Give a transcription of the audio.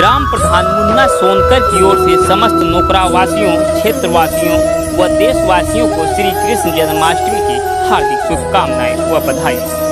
ग्राम प्रधान मुन्ना सोनकर की ओर से समस्त नौकरावासियों, क्षेत्रवासियों व देशवासियों को श्री कृष्ण जन्माष्टमी की हार्दिक शुभकामनाएँ व बधाई।